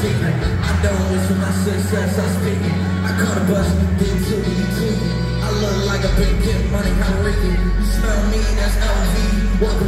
secret. I don't wish for my success, I speak it. I caught a bus, did too, you tweak it. I look like a big kid, money, kinda read You smell me, that's LV, welcome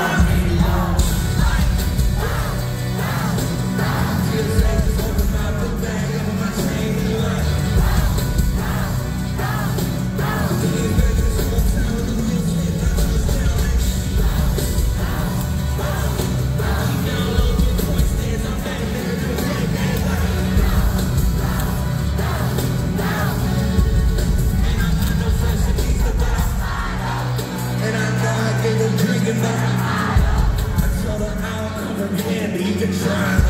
you can try?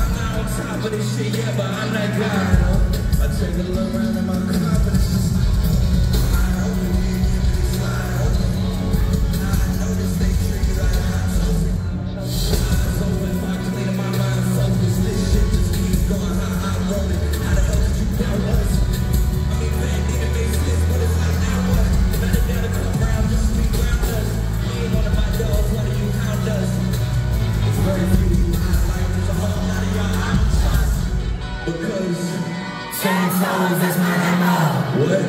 I'm not on top of this shit yeah, but I'm not God? I take a look around in my car Same flows, that's my MO. What?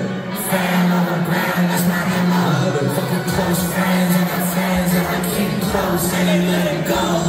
Stand on the ground, that's my MO. Fucking close friends and my friends, and I keep close and they let it go.